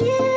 You